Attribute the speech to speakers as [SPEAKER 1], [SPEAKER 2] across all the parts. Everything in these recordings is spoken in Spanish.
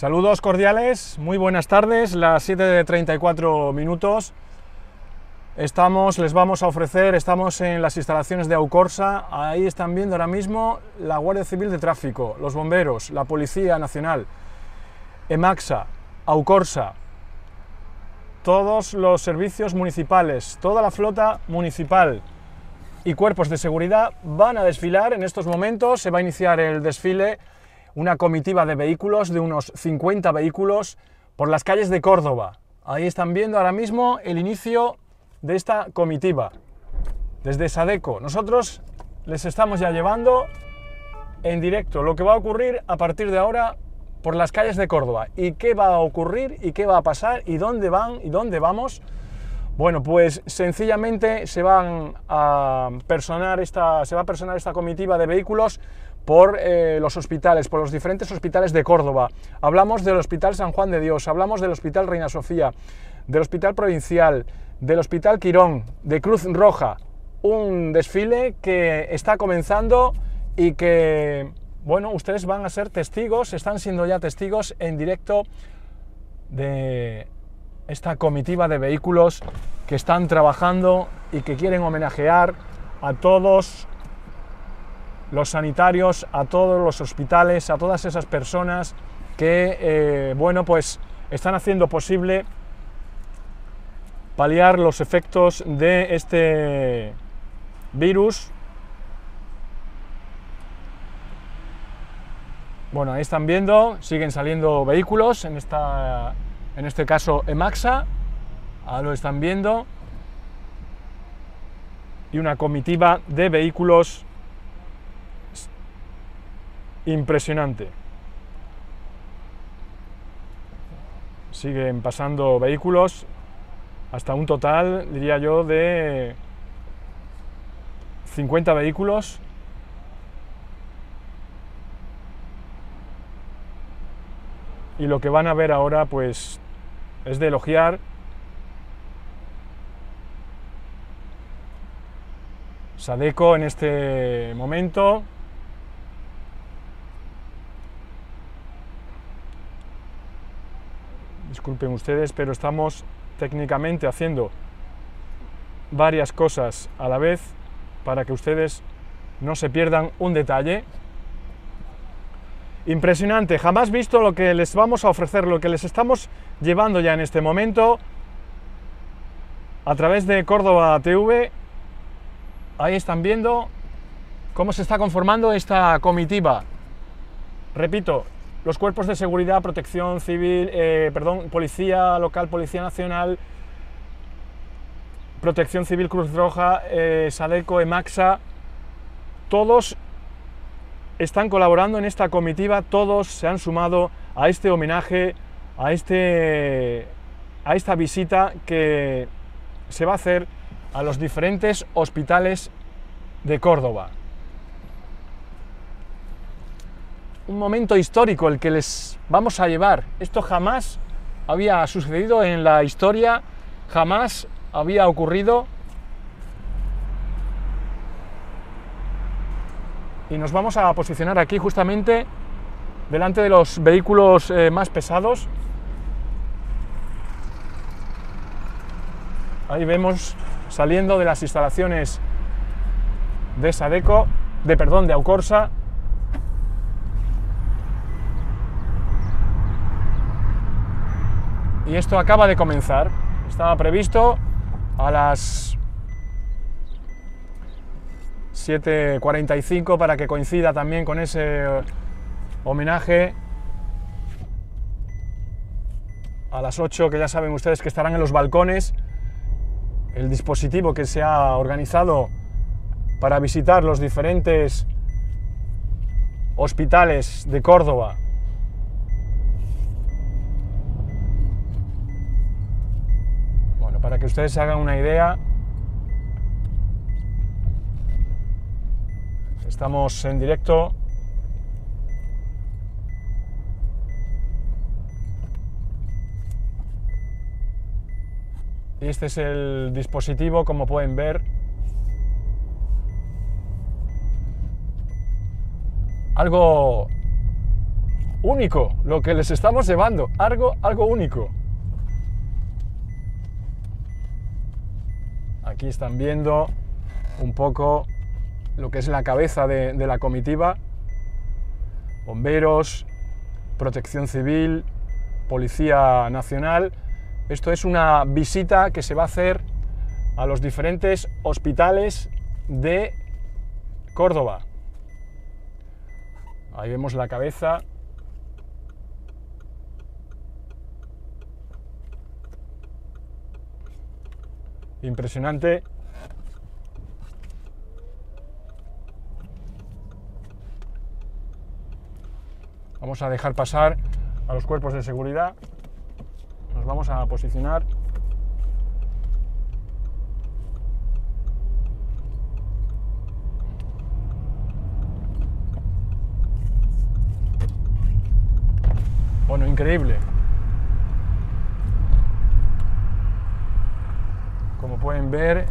[SPEAKER 1] Saludos cordiales, muy buenas tardes, las 7 de 34 minutos. Estamos, les vamos a ofrecer, estamos en las instalaciones de Aucorsa, ahí están viendo ahora mismo la Guardia Civil de Tráfico, los bomberos, la Policía Nacional, EMAXA, Aucorsa, todos los servicios municipales, toda la flota municipal y cuerpos de seguridad van a desfilar en estos momentos, se va a iniciar el desfile una comitiva de vehículos, de unos 50 vehículos, por las calles de Córdoba. Ahí están viendo ahora mismo el inicio de esta comitiva, desde Sadeco. Nosotros les estamos ya llevando en directo lo que va a ocurrir a partir de ahora por las calles de Córdoba. ¿Y qué va a ocurrir? ¿Y qué va a pasar? ¿Y dónde van? ¿Y dónde vamos? Bueno, pues sencillamente se, van a personar esta, se va a personar esta comitiva de vehículos por eh, los hospitales, por los diferentes hospitales de Córdoba. Hablamos del Hospital San Juan de Dios, hablamos del Hospital Reina Sofía, del Hospital Provincial, del Hospital Quirón, de Cruz Roja. Un desfile que está comenzando y que, bueno, ustedes van a ser testigos, están siendo ya testigos en directo de esta comitiva de vehículos que están trabajando y que quieren homenajear a todos los sanitarios, a todos los hospitales, a todas esas personas que, eh, bueno, pues están haciendo posible paliar los efectos de este virus. Bueno, ahí están viendo, siguen saliendo vehículos, en, esta, en este caso Emaxa, ahora lo están viendo, y una comitiva de vehículos impresionante. Siguen pasando vehículos hasta un total, diría yo, de 50 vehículos. Y lo que van a ver ahora, pues, es de elogiar Sadeco en este momento, disculpen ustedes, pero estamos técnicamente haciendo varias cosas a la vez para que ustedes no se pierdan un detalle. Impresionante, jamás visto lo que les vamos a ofrecer, lo que les estamos llevando ya en este momento a través de Córdoba TV. Ahí están viendo cómo se está conformando esta comitiva. Repito, los cuerpos de seguridad, protección civil, eh, perdón, policía local, policía nacional, protección civil Cruz Roja, eh, Sadeco, Emaxa, todos están colaborando en esta comitiva, todos se han sumado a este homenaje, a, este, a esta visita que se va a hacer a los diferentes hospitales de Córdoba. Un momento histórico el que les vamos a llevar. Esto jamás había sucedido en la historia, jamás había ocurrido. Y nos vamos a posicionar aquí justamente delante de los vehículos eh, más pesados. Ahí vemos saliendo de las instalaciones de Sadeco, de perdón, de Aucorsa, y esto acaba de comenzar. Estaba previsto a las 7.45 para que coincida también con ese homenaje a las 8 que ya saben ustedes que estarán en los balcones el dispositivo que se ha organizado para visitar los diferentes hospitales de Córdoba para que ustedes se hagan una idea, estamos en directo. Y este es el dispositivo, como pueden ver. Algo único lo que les estamos llevando, algo, algo único. Aquí están viendo un poco lo que es la cabeza de, la comitiva, bomberos, protección civil, policía nacional. Esto es una visita que se va a hacer a los diferentes hospitales de Córdoba. Ahí vemos la cabeza. Impresionante. Vamos a dejar pasar a los cuerpos de seguridad. Nos vamos a posicionar. Bueno, increíble. Como pueden ver,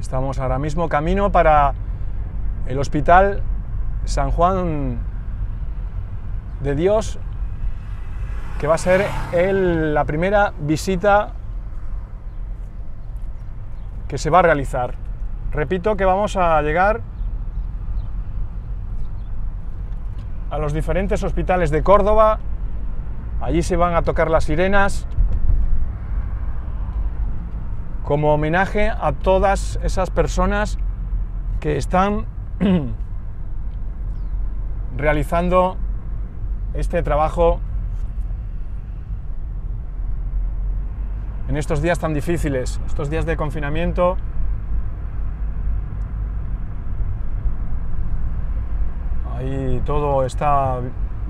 [SPEAKER 1] estamos ahora mismo camino para el Hospital San Juan de Dios, que va a ser la primera visita que se va a realizar. Repito que vamos a llegar a los diferentes hospitales de Córdoba. Allí se van a tocar las sirenas como homenaje a todas esas personas que están realizando este trabajo en estos días tan difíciles, estos días de confinamiento. Ahí todo está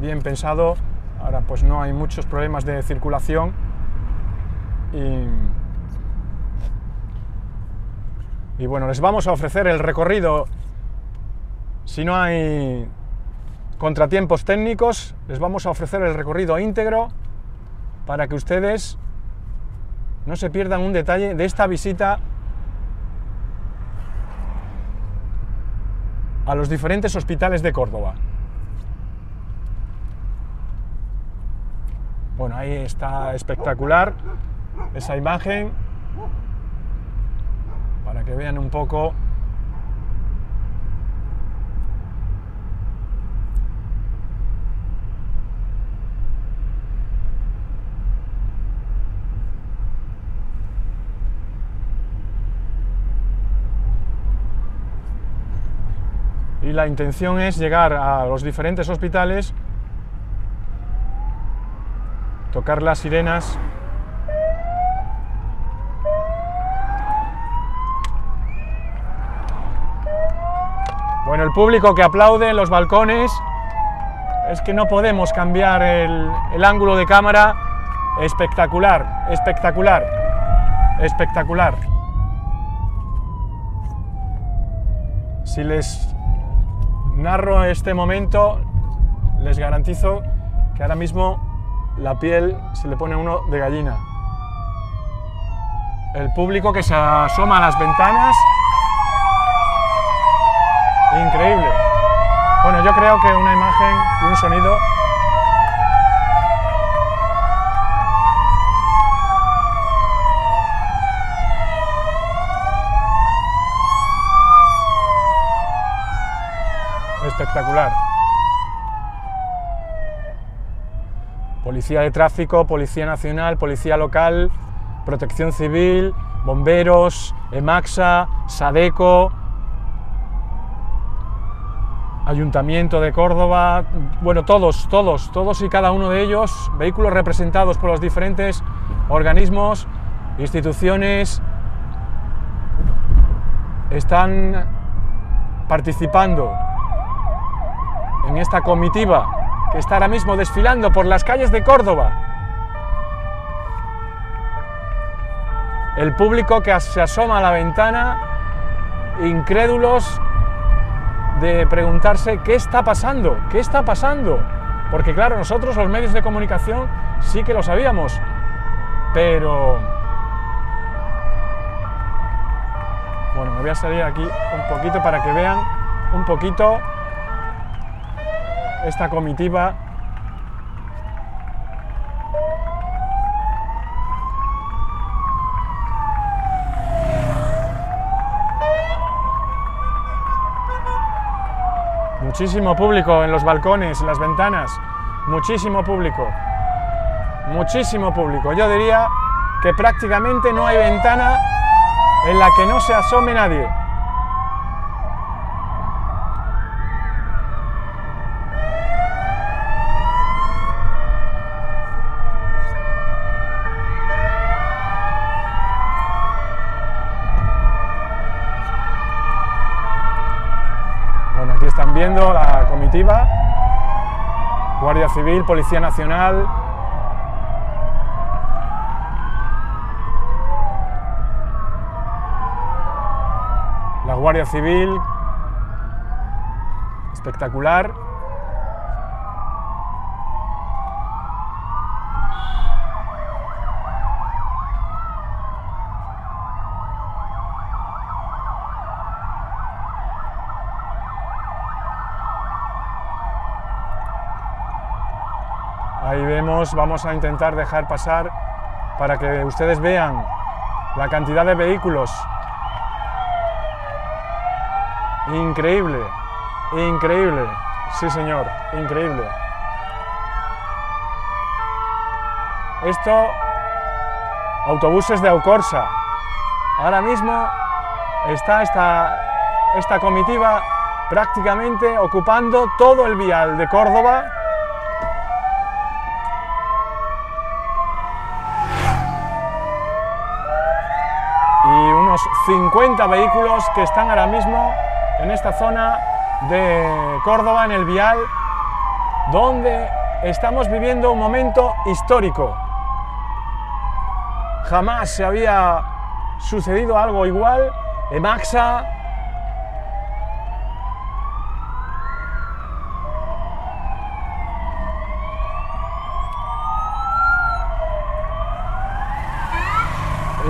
[SPEAKER 1] bien pensado. Ahora pues no hay muchos problemas de circulación y, bueno, les vamos a ofrecer el recorrido. Si no hay contratiempos técnicos, les vamos a ofrecer el recorrido íntegro para que ustedes no se pierdan un detalle de esta visita a los diferentes hospitales de Córdoba. Bueno, ahí está espectacular esa imagen. Para que vean un poco. Y la intención es llegar a los diferentes hospitales, tocar las sirenas. Bueno, el público que aplaude en los balcones, es que no podemos cambiar el, el ángulo de cámara. Espectacular, espectacular, espectacular. Si les narro este momento, les garantizo que ahora mismo la piel se le pone uno de gallina. El público que se asoma a las ventanas. Increíble. Bueno, yo creo que una imagen y un sonido espectacular. Policía de tráfico, Policía Nacional, Policía Local, Protección Civil, Bomberos, EMAXA, SADECO, Ayuntamiento de Córdoba, bueno, todos, todos, todos y cada uno de ellos, vehículos representados por los diferentes organismos, instituciones, están participando en esta comitiva que está ahora mismo desfilando por las calles de Córdoba. El público que se asoma a la ventana, incrédulos de preguntarse qué está pasando, qué está pasando. Porque claro, nosotros los medios de comunicación sí que lo sabíamos, pero... Bueno, me voy a salir aquí un poquito para que vean un poquito esta comitiva Muchísimo público en los balcones, en las ventanas. Muchísimo público. Muchísimo público. Yo diría que prácticamente no hay ventana en la que no se asome nadie. Bueno, aquí están viendo Guardia Civil, Policía Nacional, la Guardia Civil, espectacular. Vamos a intentar dejar pasar para que ustedes vean la cantidad de vehículos. Increíble, increíble, sí señor, increíble. Esto, autobuses de Aucorsa. Ahora mismo está esta, esta comitiva prácticamente ocupando todo el vial de Córdoba y unos 50 vehículos que están ahora mismo en esta zona de Córdoba, en el Vial, donde estamos viviendo un momento histórico. Jamás se había sucedido algo igual. Emaxa,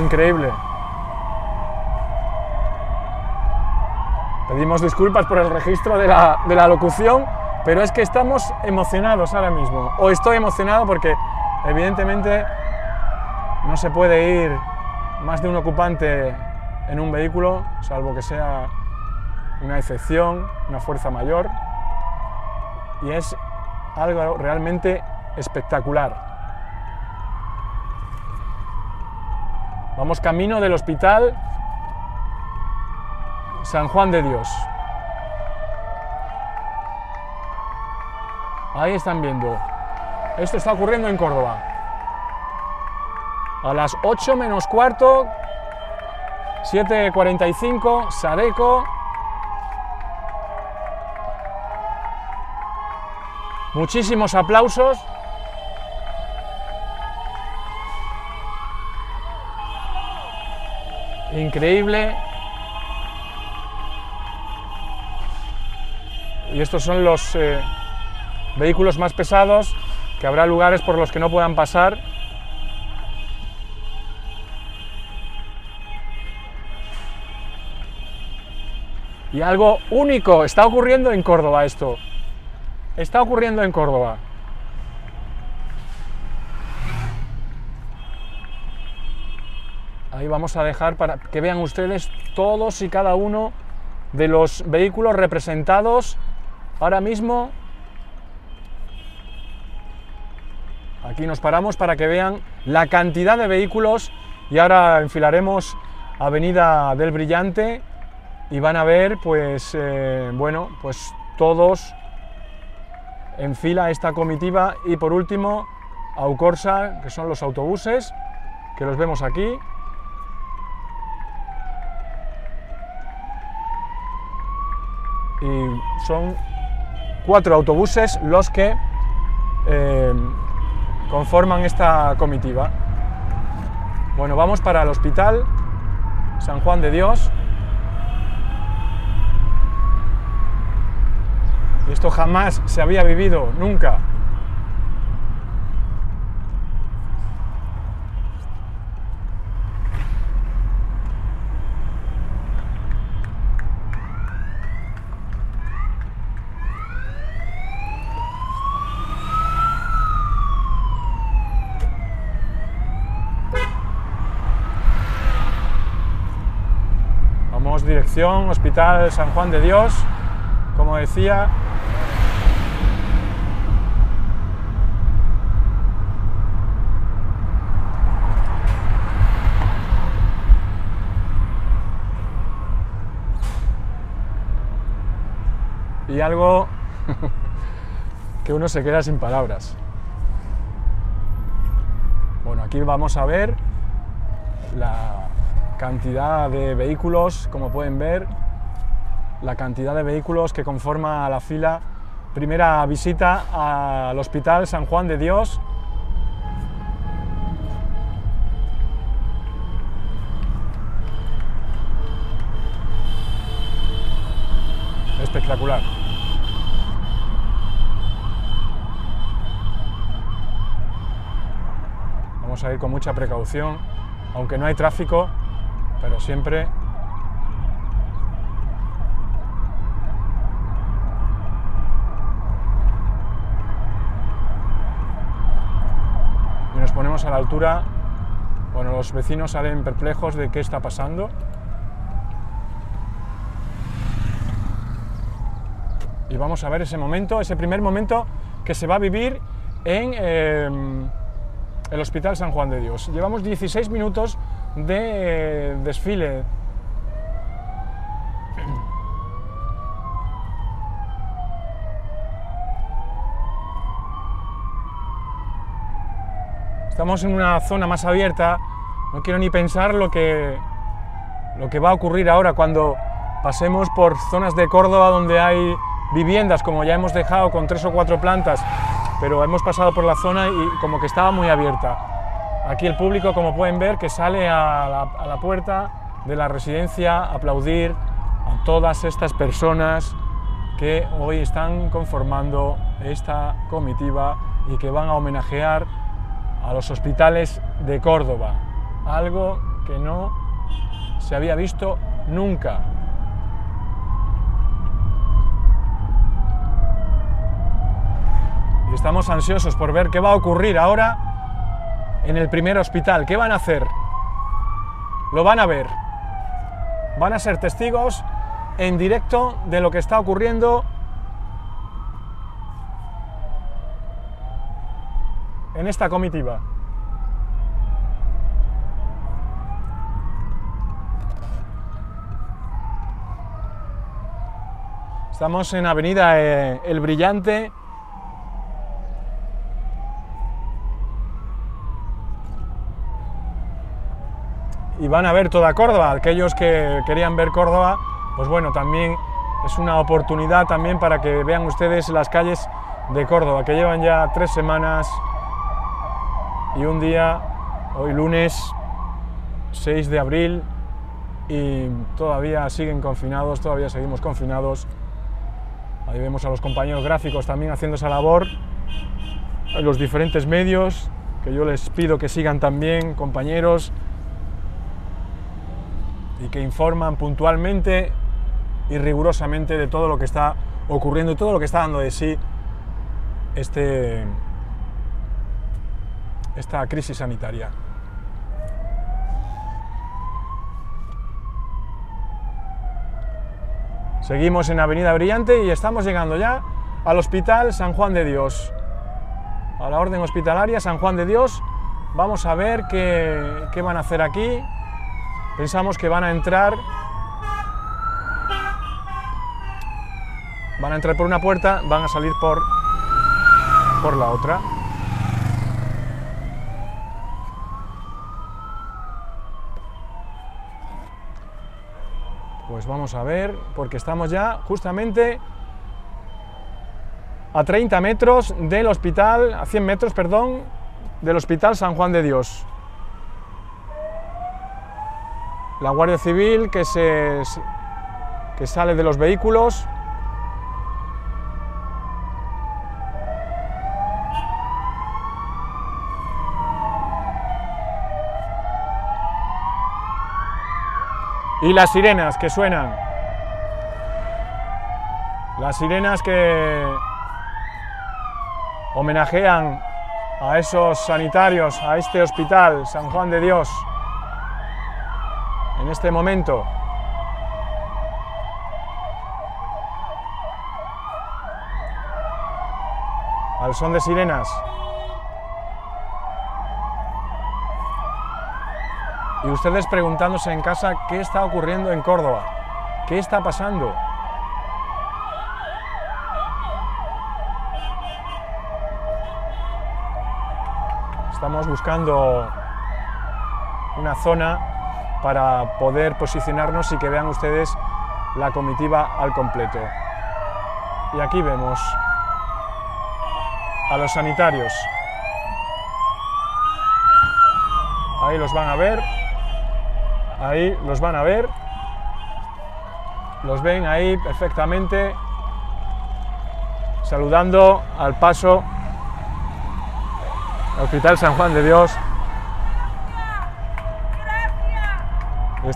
[SPEAKER 1] increíble. Disculpas por el registro de la, de la, locución, pero es que estamos emocionados ahora mismo. O estoy emocionado porque evidentemente no se puede ir más de un ocupante en un vehículo, salvo que sea una excepción, una fuerza mayor. Y es algo realmente espectacular. Vamos camino del hospital San Juan de Dios. Ahí están viendo. Esto está ocurriendo en Córdoba. A las 8 menos cuarto, 7.45, Sadeco. Muchísimos aplausos. Increíble. Y estos son los eh, vehículos más pesados, que habrá lugares por los que no puedan pasar. Y algo único, está ocurriendo en Córdoba esto. Está ocurriendo en Córdoba. Ahí vamos a dejar para que vean ustedes todos y cada uno de los vehículos representados Ahora mismo aquí nos paramos para que vean la cantidad de vehículos y ahora enfilaremos Avenida del Brillante y van a ver pues eh, bueno pues todos en fila esta comitiva y por último Aucorsa que son los autobuses que los vemos aquí. Y son cuatro autobuses los que eh, conforman esta comitiva. Bueno, vamos para el hospital San Juan de Dios. Y esto jamás se había vivido, nunca. Hospital San Juan de Dios, como decía. Y algo que uno se queda sin palabras. Bueno, aquí vamos a ver la cantidad de vehículos, como pueden ver, la cantidad de vehículos que conforma la fila. Primera visita al Hospital San Juan de Dios. Espectacular. Vamos a ir con mucha precaución, aunque no hay tráfico, pero siempre y nos ponemos a la altura bueno los vecinos salen perplejos de qué está pasando. Y vamos a ver ese momento ese primer momento que se va a vivir en eh, el Hospital San Juan de Dios. Llevamos 16 minutos de desfile. Estamos en una zona más abierta, no quiero ni pensar lo que, lo que va a ocurrir ahora cuando pasemos por zonas de Córdoba donde hay viviendas, como ya hemos dejado con tres o cuatro plantas, pero hemos pasado por la zona y como que estaba muy abierta. Aquí el público, como pueden ver, que sale a la, puerta de la residencia a aplaudir a todas estas personas que hoy están conformando esta comitiva y que van a homenajear a los hospitales de Córdoba, algo que no se había visto nunca. Y estamos ansiosos por ver qué va a ocurrir ahora en el primer hospital. ¿Qué van a hacer? Lo van a ver. Van a ser testigos en directo de lo que está ocurriendo en esta comitiva. Estamos en Avenida eh, El Brillante, y van a ver toda Córdoba. Aquellos que querían ver Córdoba, pues bueno, también es una oportunidad también para que vean ustedes las calles de Córdoba, que llevan ya tres semanas y un día, hoy lunes 6 de abril, y todavía siguen confinados, todavía seguimos confinados. Ahí vemos a los compañeros gráficos también haciendo esa labor, los diferentes medios, que yo les pido que sigan también, compañeros, y que informan puntualmente y rigurosamente de todo lo que está ocurriendo y todo lo que está dando de sí este, esta crisis sanitaria. Seguimos en Avenida Brillante y estamos llegando ya al Hospital San Juan de Dios. A la Orden Hospitalaria San Juan de Dios. Vamos a ver qué, qué van a hacer aquí, Pensamos que van a entrar van a entrar por una puerta, van a salir por, por la otra. Pues vamos a ver, porque estamos ya justamente a 30 metros del hospital, a 100 metros, perdón, del Hospital San Juan de Dios la Guardia Civil que, se, que sale de los vehículos. Y las sirenas que suenan. Las sirenas que homenajean a esos sanitarios, a este hospital San Juan de Dios en este momento. Al son de sirenas. Y ustedes preguntándose en casa qué está ocurriendo en Córdoba, qué está pasando. Estamos buscando una zona para poder posicionarnos y que vean ustedes la comitiva al completo. Y aquí vemos a los sanitarios. Ahí los van a ver. Ahí los van a ver. Los ven ahí perfectamente. Saludando al paso Hospital San Juan de Dios.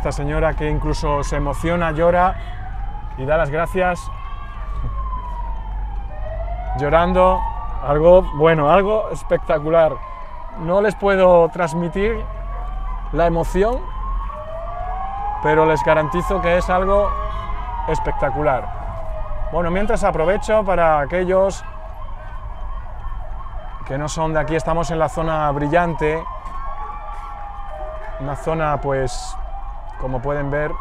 [SPEAKER 1] Esta señora que incluso se emociona, llora y da las gracias llorando. Algo bueno, algo espectacular. No les puedo transmitir la emoción, pero les garantizo que es algo espectacular. Bueno, mientras aprovecho para aquellos que no son de aquí, estamos en la zona brillante, una zona pues, como pueden ver,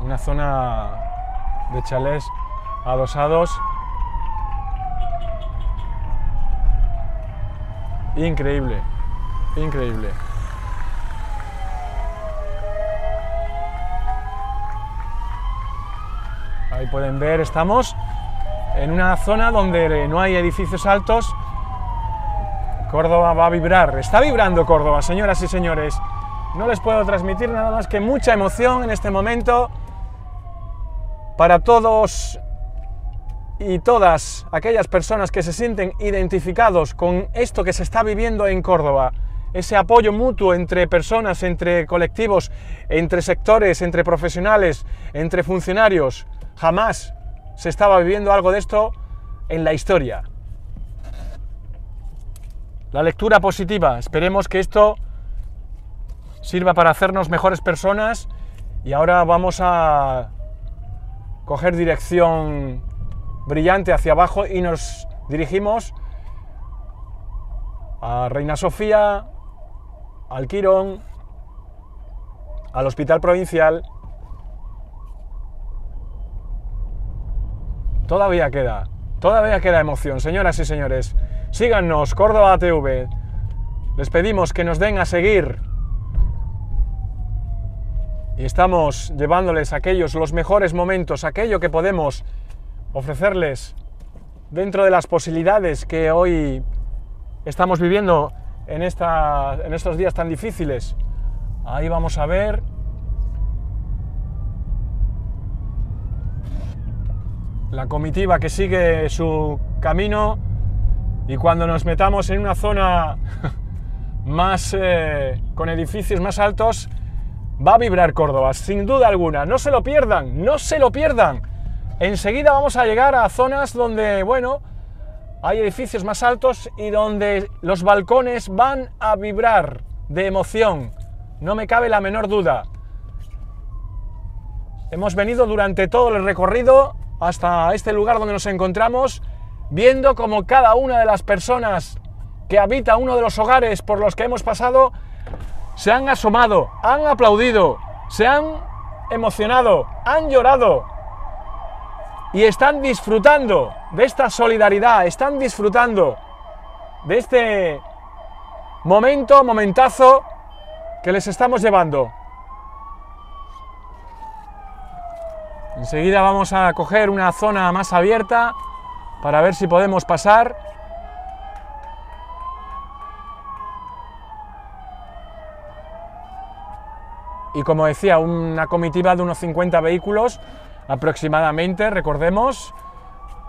[SPEAKER 1] una zona de chalés adosados increíble, increíble. Ahí pueden ver, estamos en una zona donde no hay edificios altos. Córdoba va a vibrar, está vibrando Córdoba, señoras y señores. No les puedo transmitir nada más que mucha emoción en este momento para todos y todas aquellas personas que se sienten identificados con esto que se está viviendo en Córdoba, ese apoyo mutuo entre personas, entre colectivos, entre sectores, entre profesionales, entre funcionarios, Jamás se estaba viviendo algo de esto en la historia. La lectura positiva, esperemos que esto sirva para hacernos mejores personas y ahora vamos a coger dirección brillante hacia abajo y nos dirigimos a Reina Sofía, al Quirón, al Hospital Provincial Todavía queda, todavía queda emoción, señoras y señores. Síganos, Córdoba TV. Les pedimos que nos den a seguir. Y estamos llevándoles aquellos, los mejores momentos, aquello que podemos ofrecerles dentro de las posibilidades que hoy estamos viviendo en, esta, en estos días tan difíciles. Ahí vamos a ver la comitiva que sigue su camino y cuando nos metamos en una zona más eh, con edificios más altos, va a vibrar Córdoba, sin duda alguna. No se lo pierdan, no se lo pierdan. Enseguida vamos a llegar a zonas donde, bueno, hay edificios más altos y donde los balcones van a vibrar de emoción. No me cabe la menor duda. Hemos venido durante todo el recorrido hasta este lugar donde nos encontramos, viendo como cada una de las personas que habita uno de los hogares por los que hemos pasado se han asomado, han aplaudido, se han emocionado, han llorado y están disfrutando de esta solidaridad, están disfrutando de este momento, momentazo que les estamos llevando. Enseguida vamos a coger una zona más abierta para ver si podemos pasar. Y como decía, una comitiva de unos 50 vehículos aproximadamente, recordemos,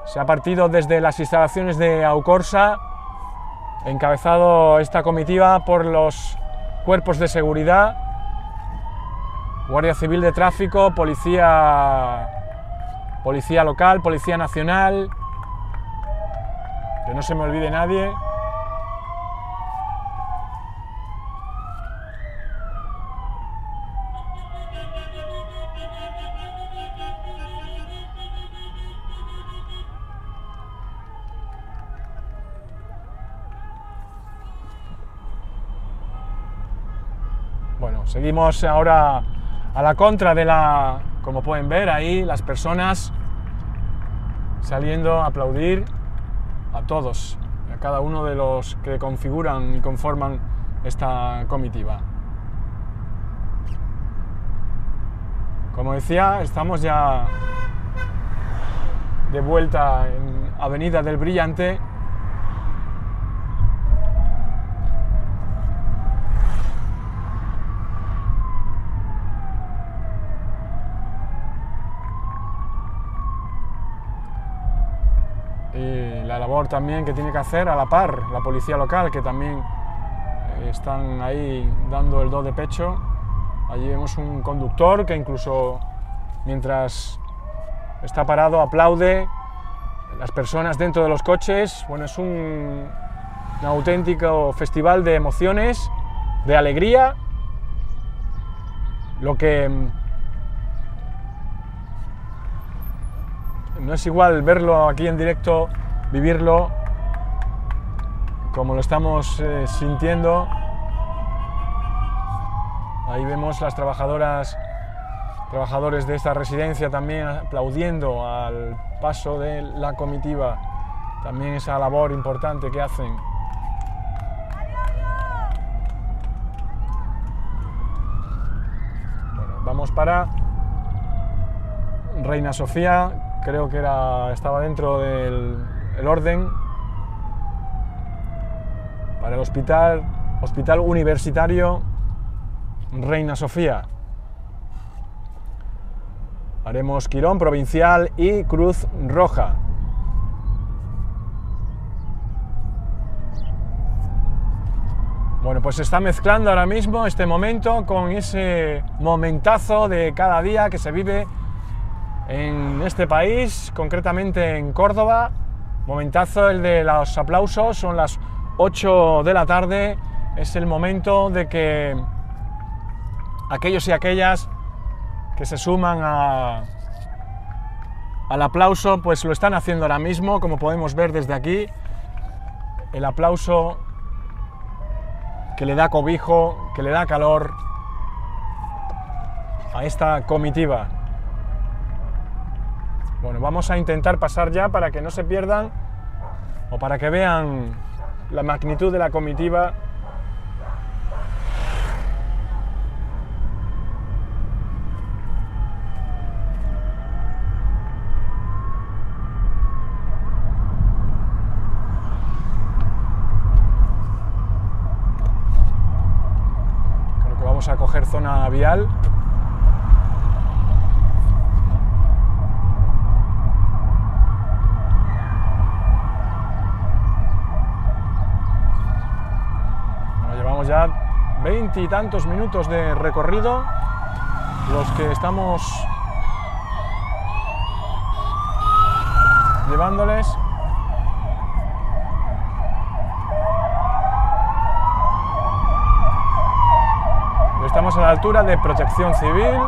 [SPEAKER 1] se ha partido desde las instalaciones de Aucorsa, encabezado esta comitiva por los cuerpos de seguridad Guardia Civil de Tráfico, Policía, policía Local, Policía Nacional, que no se me olvide nadie. Bueno, seguimos ahora a la contra de la, como pueden ver ahí, las personas saliendo a aplaudir a todos, a cada uno de los que configuran y conforman esta comitiva. Como decía, estamos ya de vuelta en Avenida del Brillante. Y la labor también que tiene que hacer a la par la policía local, que también eh, están ahí dando el do de pecho. Allí vemos un conductor que incluso mientras está parado aplaude. Las personas dentro de los coches, bueno, es un, un auténtico festival de emociones, de alegría. Lo que mm, no es igual verlo aquí en directo, vivirlo como lo estamos eh, sintiendo. Ahí vemos las trabajadoras, trabajadores de esta residencia también aplaudiendo al paso de la comitiva. También esa labor importante que hacen. Vamos para Reina Sofía, creo que era, estaba dentro del el orden para el hospital, hospital universitario Reina Sofía. Haremos Quirón Provincial y Cruz Roja. Bueno, pues se está mezclando ahora mismo este momento con ese momentazo de cada día que se vive en este país, concretamente en Córdoba. Momentazo el de los aplausos, son las 8 de la tarde, es el momento de que aquellos y aquellas que se suman al aplauso, pues lo están haciendo ahora mismo, como podemos ver desde aquí, el aplauso que le da cobijo, que le da calor a esta comitiva. Bueno, vamos a intentar pasar ya para que no se pierdan o para que vean la magnitud de la comitiva. Creo que vamos a coger zona vial. Bueno, llevamos ya veintitantos minutos de recorrido, los que estamos llevándoles. Estamos a la altura de protección civil,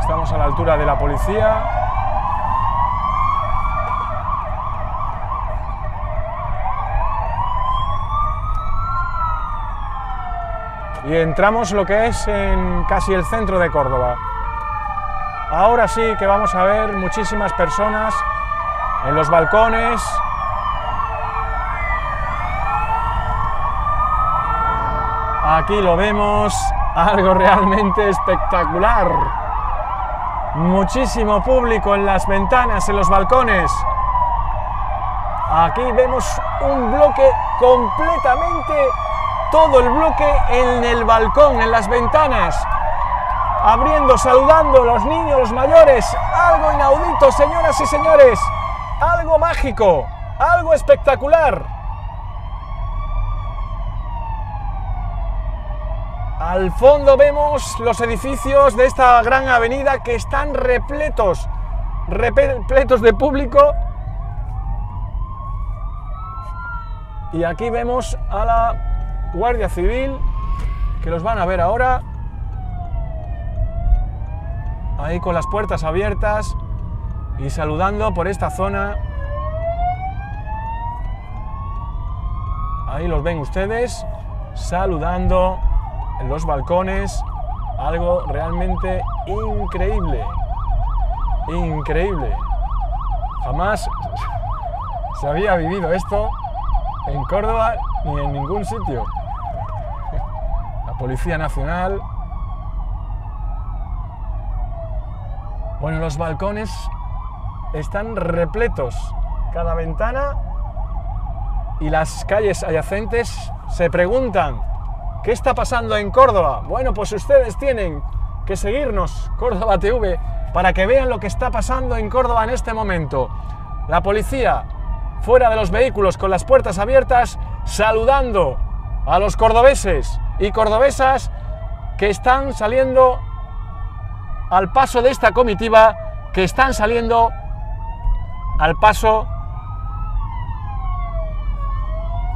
[SPEAKER 1] estamos a la altura de la policía. Y entramos lo que es en casi el centro de Córdoba. Ahora sí que vamos a ver muchísimas personas en los balcones, Aquí lo vemos, algo realmente espectacular. Muchísimo público en las ventanas, en los balcones. Aquí vemos un bloque completamente, todo el bloque en el balcón, en las ventanas. Abriendo, saludando a los niños, los mayores. Algo inaudito, señoras y señores. Algo mágico, algo espectacular. Al fondo vemos los edificios de esta gran avenida que están repletos, repletos de público. Y aquí vemos a la Guardia Civil, que los van a ver ahora. Ahí con las puertas abiertas y saludando por esta zona. Ahí los ven ustedes, saludando en los balcones, algo realmente increíble, increíble. Jamás se había vivido esto en Córdoba ni en ningún sitio. Policía Nacional. Bueno, los balcones están repletos. Cada ventana y las calles adyacentes se preguntan, ¿qué está pasando en Córdoba? Bueno, pues ustedes tienen que seguirnos, Córdoba TV, para que vean lo que está pasando en Córdoba en este momento. La policía fuera de los vehículos con las puertas abiertas, saludando a los cordobeses y cordobesas que están saliendo al paso de esta comitiva, que están saliendo al paso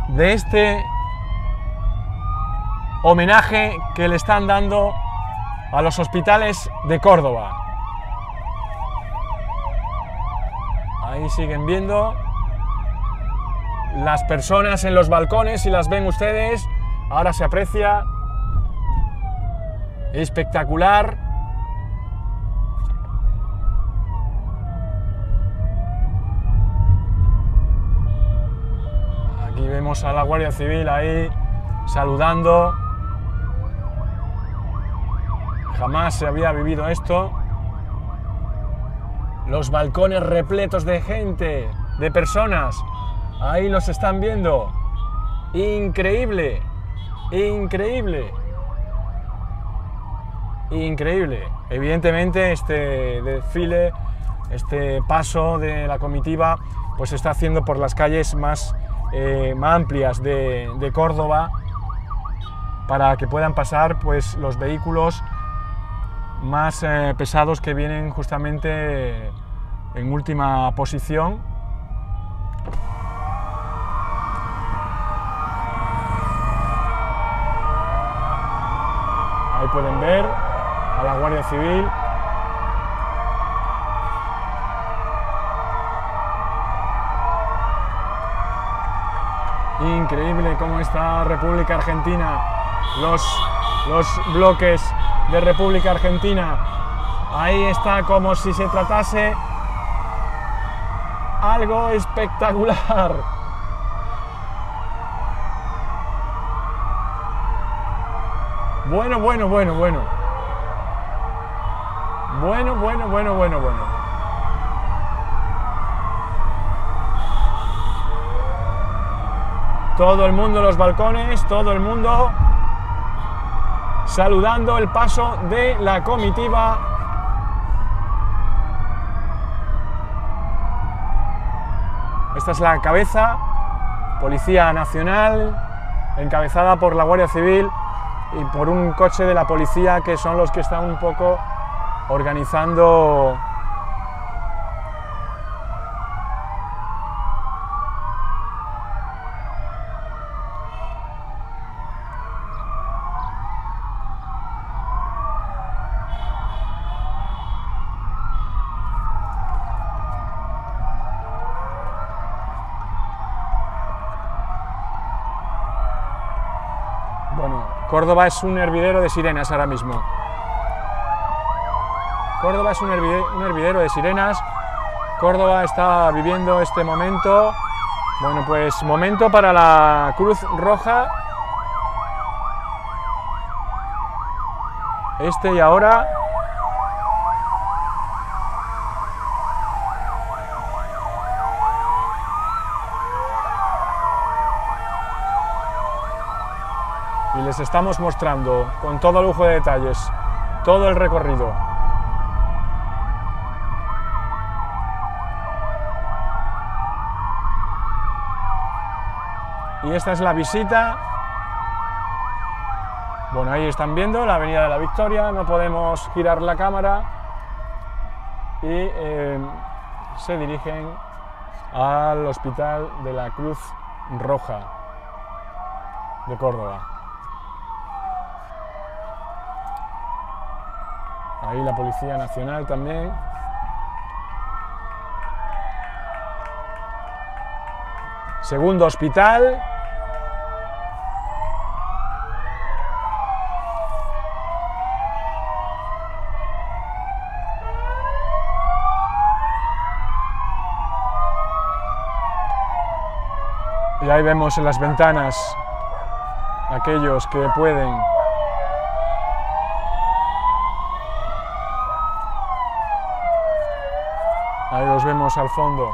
[SPEAKER 1] de este homenaje que le están dando a los hospitales de Córdoba. Ahí siguen viendo las personas en los balcones, y las ven ustedes, ahora se aprecia. Espectacular. Aquí vemos a la Guardia Civil ahí saludando. Jamás se había vivido esto. Los balcones repletos de gente, de personas. Ahí los están viendo. Increíble. Increíble. Increíble. Evidentemente este desfile, este paso de la comitiva, pues se está haciendo por las calles más, eh, más amplias de, de Córdoba para que puedan pasar pues, los vehículos más eh, pesados que vienen justamente en última posición. A la Guardia Civil. Increíble cómo está República Argentina, los, los bloques de República Argentina. Ahí está como si se tratase algo espectacular. Bueno, bueno, bueno, bueno. Bueno, bueno, bueno, bueno, bueno. Todo el mundo en los balcones, todo el mundo saludando el paso de la comitiva. Esta es la cabeza, Policía Nacional, encabezada por la Guardia Civil y por un coche de la policía que son los que están un poco organizando Bueno, Córdoba es un hervidero de sirenas ahora mismo. Córdoba es un hervidero, de sirenas. Córdoba está viviendo este momento. Bueno, pues momento para la Cruz Roja. Este y ahora. Estamos mostrando con todo lujo de detalles todo el recorrido. Y esta es la visita. Bueno, ahí están viendo la Avenida de la Victoria, no podemos girar la cámara y eh, se dirigen al Hospital de la Cruz Roja de Córdoba. Ahí la Policía Nacional también. Segundo hospital. Y ahí vemos en las ventanas aquellos que pueden vemos al fondo.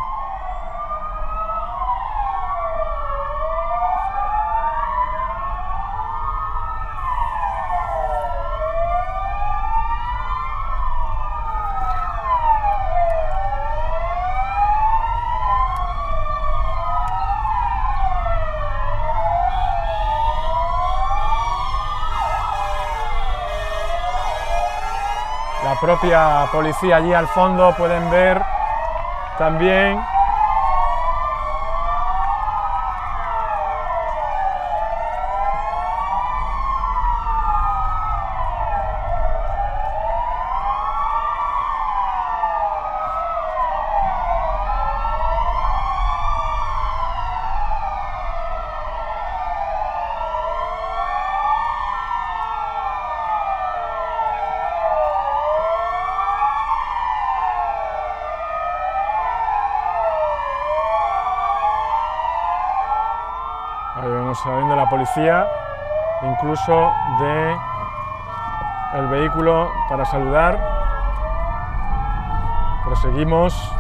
[SPEAKER 1] La propia policía allí al fondo pueden ver también Ahí vemos incluso de el vehículo para saludar. Proseguimos.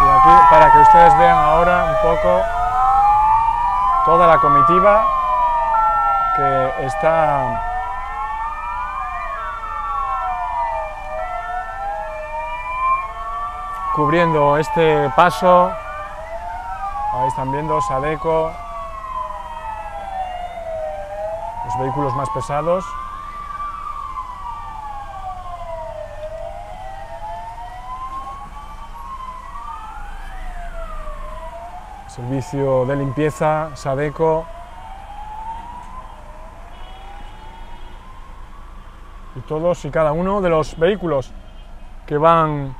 [SPEAKER 1] Y aquí, que ustedes vean ahora un poco toda la comitiva que está cubriendo este paso. Ahí están viendo Sadeco, los vehículos más pesados. De limpieza, Sadeco. Y todos y cada uno de los vehículos que van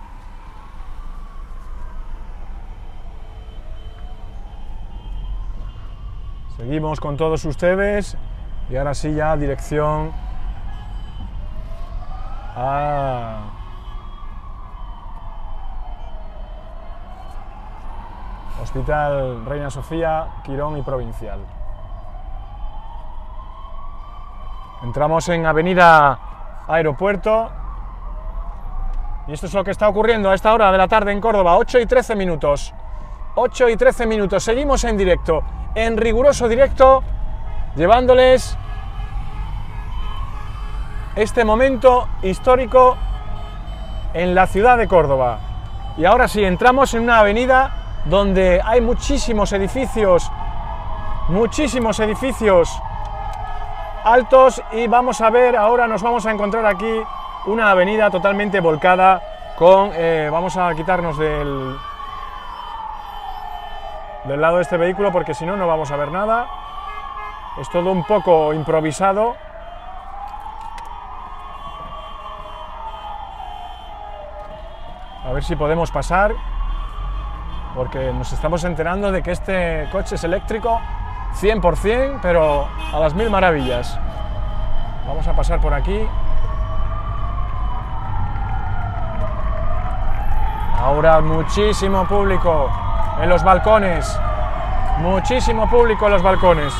[SPEAKER 1] Seguimos con todos ustedes y ahora sí ya dirección a Hospital Reina Sofía, Quirón y Provincial. Entramos en Avenida Aeropuerto y esto es lo que está ocurriendo a esta hora de la tarde en Córdoba, 8 y 13 minutos. 8 y 13 minutos, seguimos en directo, en riguroso directo, llevándoles este momento histórico en la ciudad de Córdoba. Y ahora sí, entramos en una avenida donde hay muchísimos edificios, muchísimos edificios altos y vamos a ver, ahora nos vamos a encontrar aquí una avenida totalmente volcada con, eh, vamos a quitarnos del, del lado de este vehículo porque si no, no vamos a ver nada. Es todo un poco improvisado. A ver si podemos pasar porque nos estamos enterando de que este coche es eléctrico 100%, pero a las mil maravillas. Vamos a pasar por aquí. Ahora muchísimo público en los balcones. Muchísimo público en los balcones.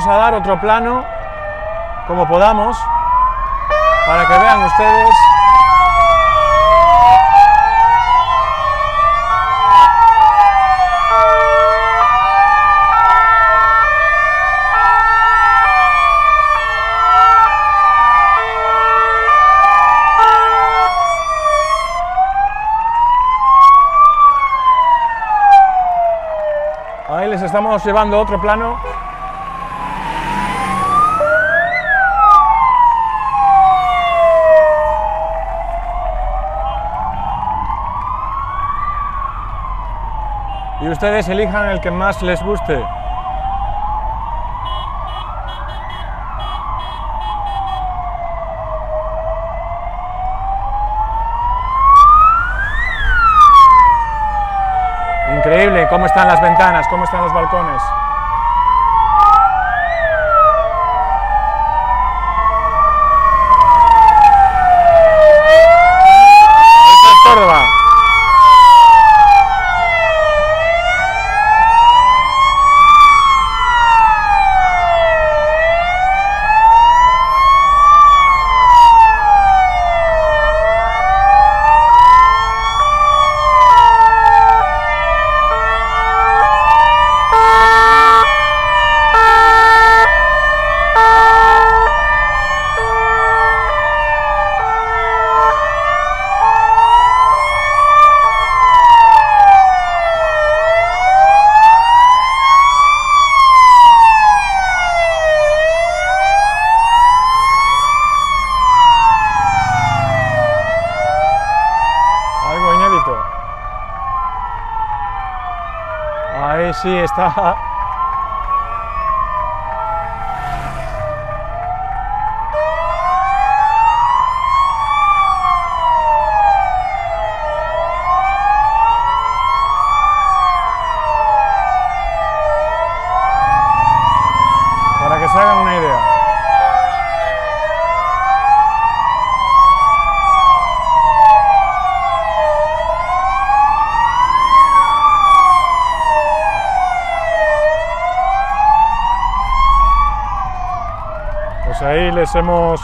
[SPEAKER 1] Vamos a dar otro plano, como podamos, para que vean ustedes Ahí les estamos llevando otro plano. Ustedes elijan el que más les guste. Increíble cómo están las ventanas, cómo están los balcones. Esto es Córdoba. Algo inédito. Ahí sí está. Para que se hagan una idea. Pues ahí les hemos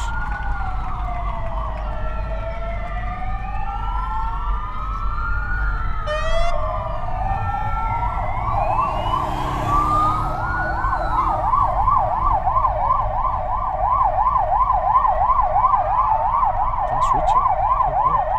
[SPEAKER 1] Está switcher, qué bien.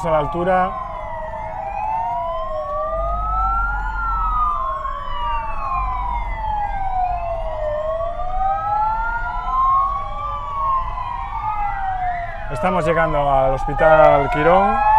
[SPEAKER 1] Estamos a la altura Estamos llegando al Hospital Quirón.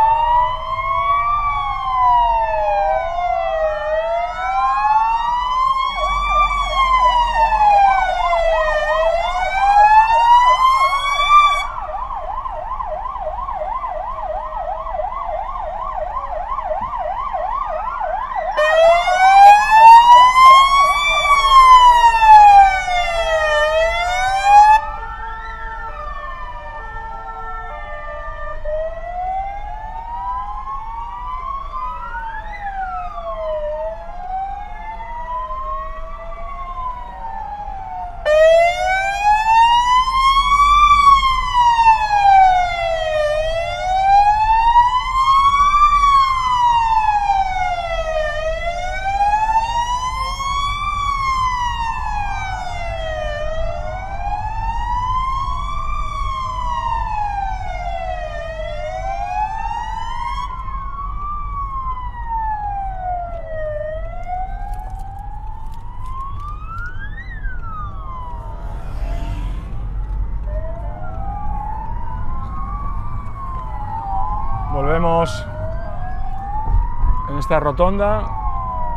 [SPEAKER 1] Esta rotonda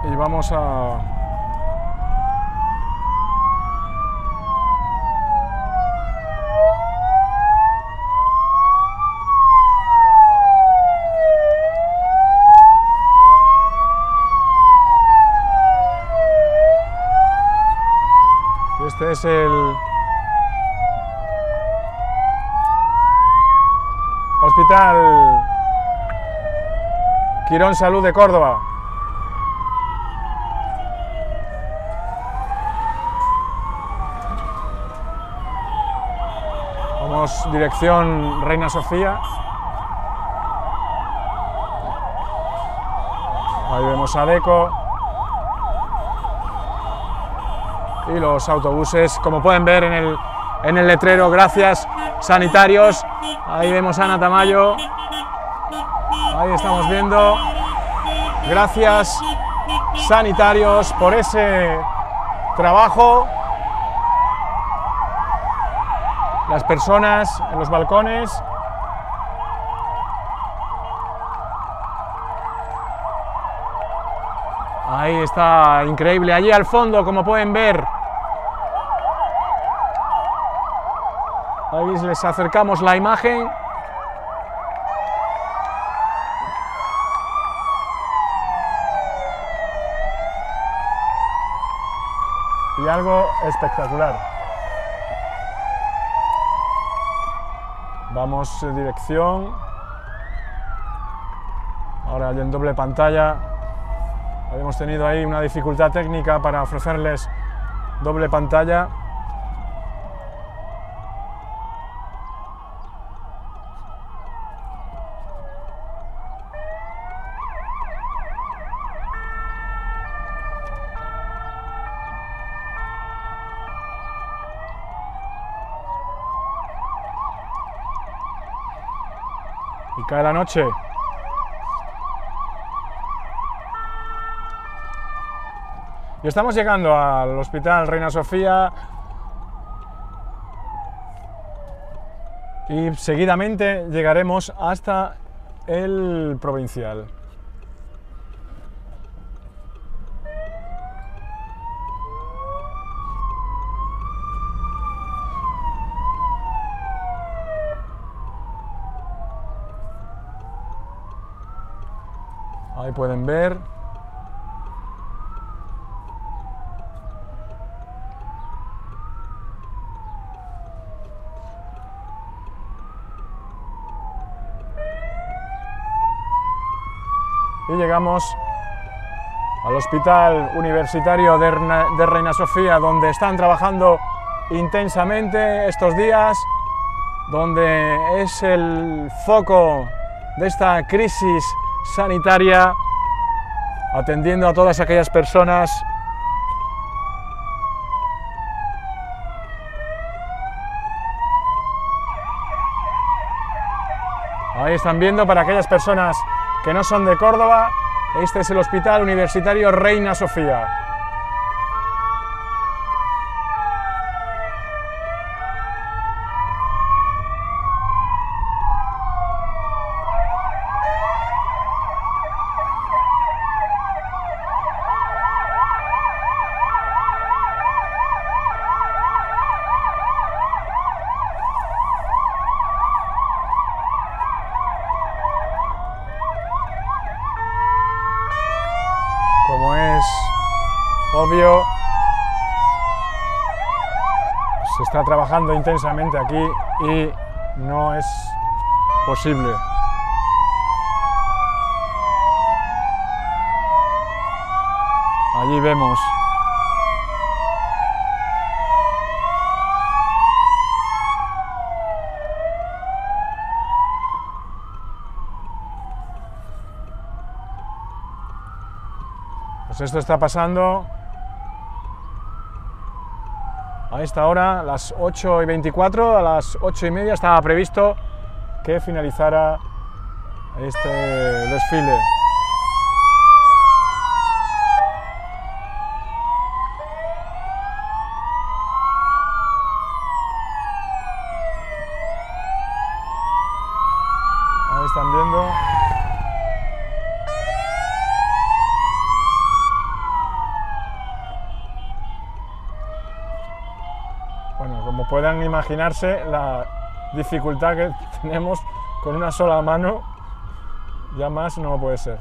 [SPEAKER 1] y vamos a Este es el Hospital Quirón Salud de Córdoba. Vamos dirección Reina Sofía. Ahí vemos a Deco. y los autobuses, como pueden ver en el, en el letrero, gracias sanitarios. Ahí vemos a Ana Tamayo. Ahí estamos viendo. Gracias sanitarios por ese trabajo. Las personas en los balcones. Ahí está, increíble. Allí al fondo, como pueden ver, Ahí les acercamos la imagen. Algo espectacular. Vamos en dirección. Ahora en doble pantalla. Habíamos tenido ahí una dificultad técnica para ofrecerles doble pantalla. Cae la noche. Y estamos llegando al Hospital Reina Sofía y seguidamente llegaremos hasta el provincial. Pueden ver. Y llegamos al Hospital Universitario de, Reina Sofía, donde están trabajando intensamente estos días, donde es el foco de esta crisis sanitaria, atendiendo a todas aquellas personas Ahí están viendo para aquellas personas que no son de Córdoba, este es el Hospital Universitario Reina Sofía. obvio, se está intensamente aquí y no es posible. Allí vemos Pues esto está pasando a esta hora, las 8 y 24, a las 8 y media estaba previsto que finalizara este desfile. Ahí están viendo. Bueno, como puedan imaginarse, la dificultad que tenemos con una sola mano, ya más no puede ser.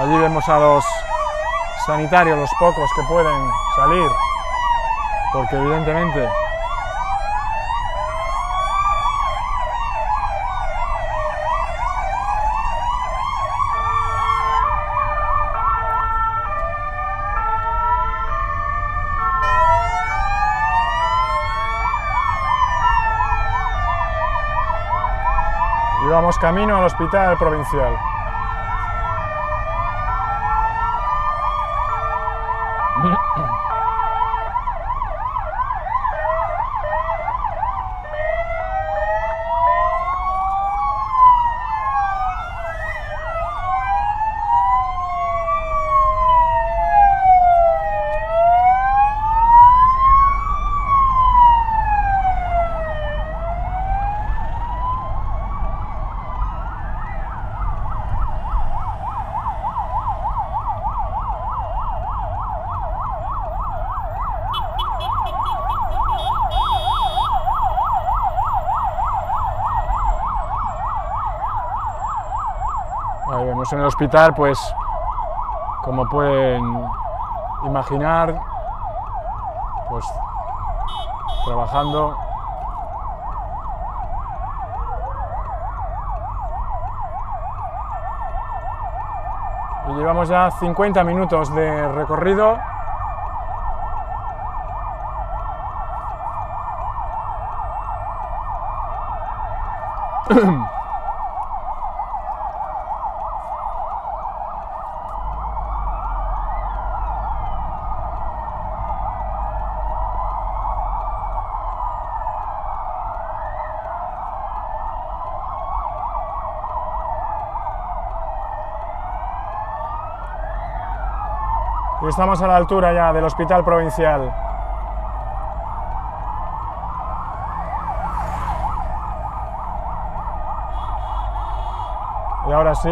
[SPEAKER 1] Allí vemos a los sanitarios, los pocos que pueden salir, porque evidentemente y vamos camino al hospital provincial. Ahí vemos en el hospital, pues, como pueden imaginar, pues trabajando. Y llevamos ya 50 minutos de recorrido. Y estamos a la altura ya del hospital provincial. Y ahora sí.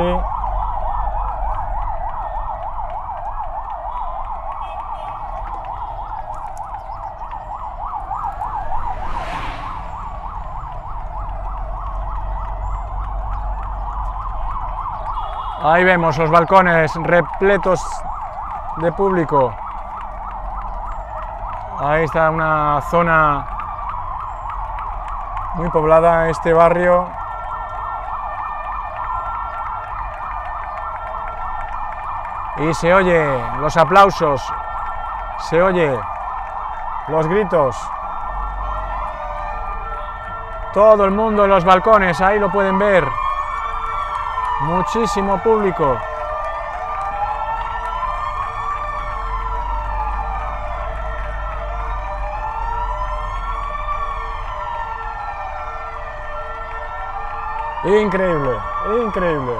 [SPEAKER 1] Ahí vemos los balcones repletos de público. Ahí está una zona muy poblada, este barrio. Y se oye los aplausos, se oye los gritos. Todo el mundo en los balcones, ahí lo pueden ver. Muchísimo público. Increíble, increíble.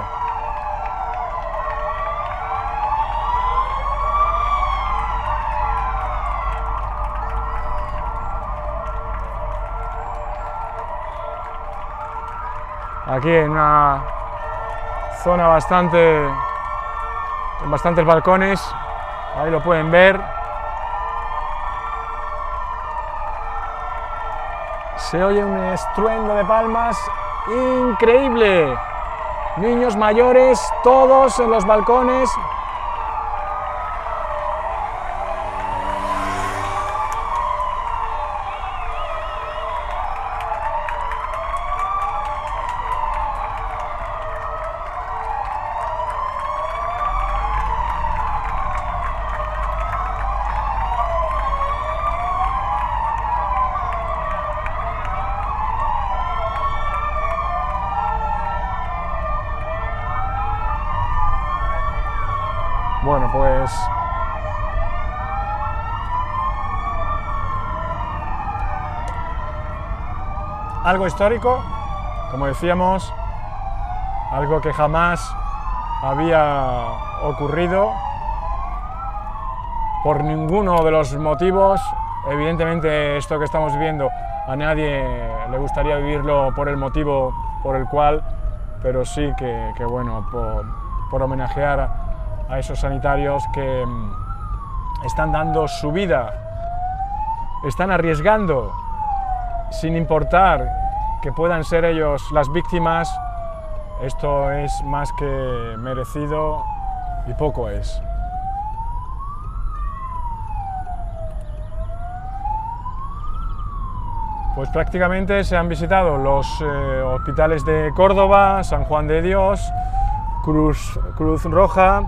[SPEAKER 1] Aquí en una zona bastante con bastantes balcones, ahí lo pueden ver. Se oye un estruendo de palmas increíble. Niños mayores, todos en los balcones. Bueno, pues histórico, como decíamos, algo que jamás había ocurrido por ninguno de los motivos. Evidentemente esto que estamos viviendo a nadie le gustaría vivirlo por el motivo por el cual, pero sí que, bueno, por, homenajear a, a esos sanitarios que mm, están dando su vida, están arriesgando sin importar que puedan ser ellos las víctimas, esto es más que merecido y poco es. Pues prácticamente se han visitado los eh, hospitales de Córdoba, San Juan de Dios, Cruz, Cruz Roja,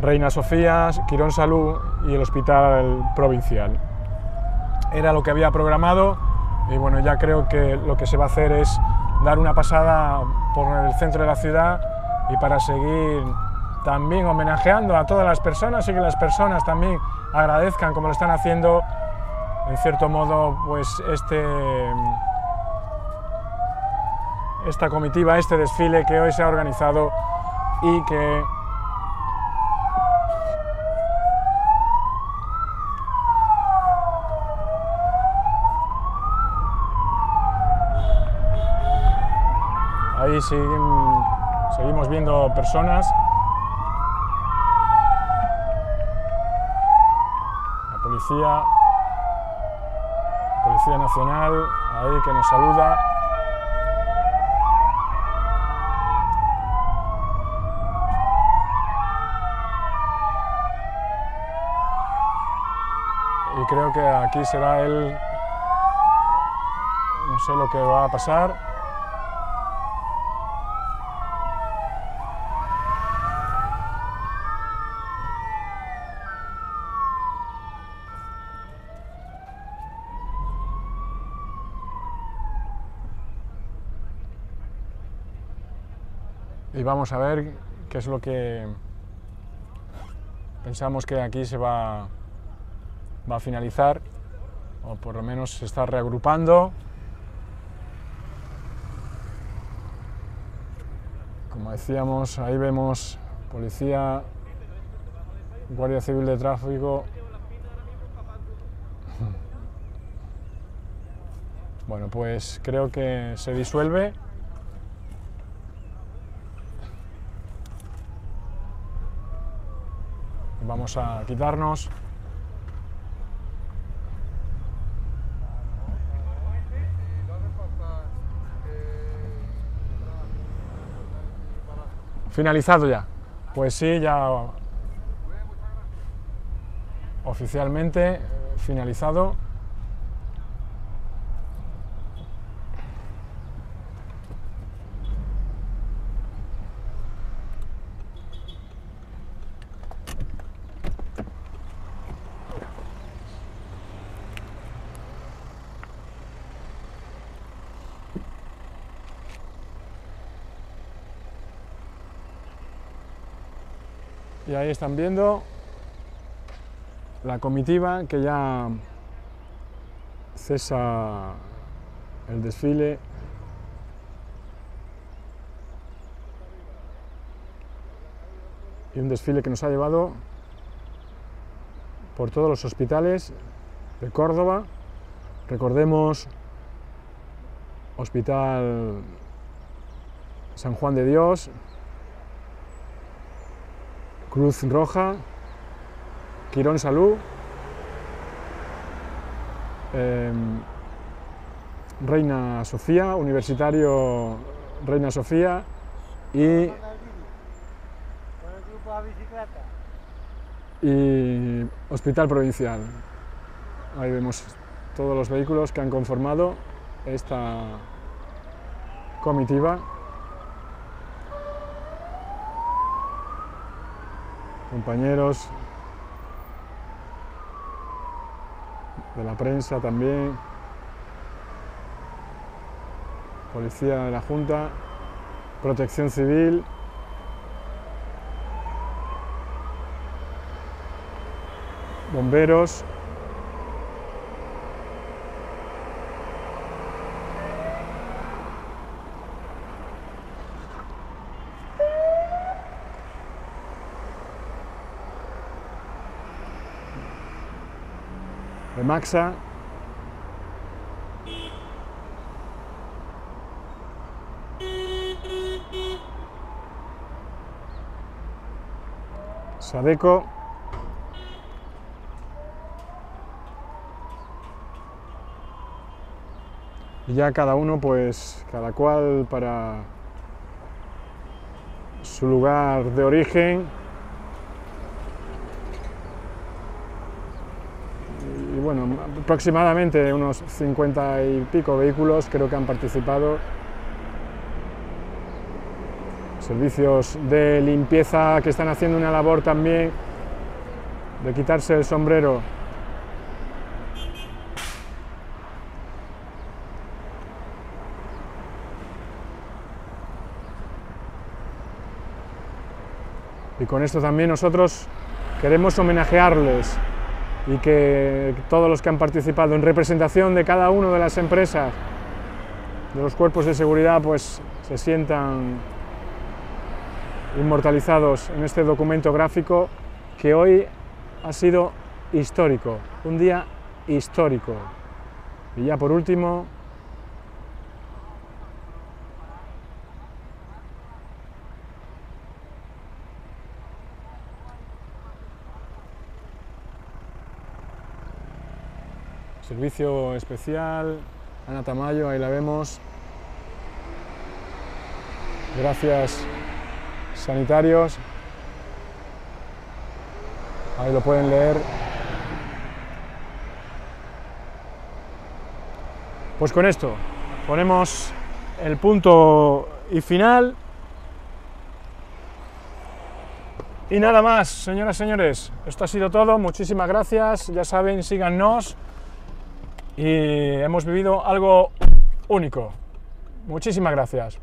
[SPEAKER 1] Reina Sofía, Quirón Salud y el Hospital Provincial. Era lo que había programado y bueno, ya creo que lo que se va a hacer es dar una pasada por el centro de la ciudad y para seguir también homenajeando a todas las personas y que las personas también agradezcan como lo están haciendo en cierto modo pues este esta comitiva, este desfile que hoy se ha organizado y que ahí seguimos viendo personas. La policía Policía Nacional ahí que nos saluda. Y creo que aquí será el no sé lo que va a pasar y vamos a ver qué es lo que pensamos que aquí se va, va a finalizar, o por lo menos se está reagrupando. Como decíamos, ahí vemos policía, Guardia Civil de Tráfico. Bueno, pues creo que se disuelve. A quitarnos. Finalizado ya. Pues sí, ya oficialmente finalizado. Y ahí están viendo la comitiva que ya cesa el desfile. Y un desfile que nos ha llevado por todos los hospitales de Córdoba. Recordemos Hospital San Juan de Dios, Cruz Roja, Quirón Salud, eh, Reina Sofía, Universitario Reina Sofía y Hospital Provincial. Ahí vemos todos los vehículos que han conformado esta comitiva. Compañeros de la prensa también, policía de la Junta, protección civil, bomberos, Maxa. Sadeco. Y ya cada uno, pues, cada cual para su lugar de origen. Y bueno, aproximadamente unos 50 y pico vehículos creo que han participado. Servicios de limpieza que están haciendo una labor también de quitarse el sombrero Y con esto también nosotros queremos homenajearles y que todos los que han participado en representación de cada una de las empresas, de los cuerpos de seguridad, pues se sientan inmortalizados en este documento gráfico que hoy ha sido histórico, un día histórico. Y ya por último, Servicio especial, Ana Tamayo, ahí la vemos. Gracias, sanitarios. Ahí lo pueden leer. Pues con esto ponemos el punto y final. Y nada más, señoras y señores, esto ha sido todo. Muchísimas gracias. Ya saben, síganos y hemos vivido algo único. Muchísimas gracias.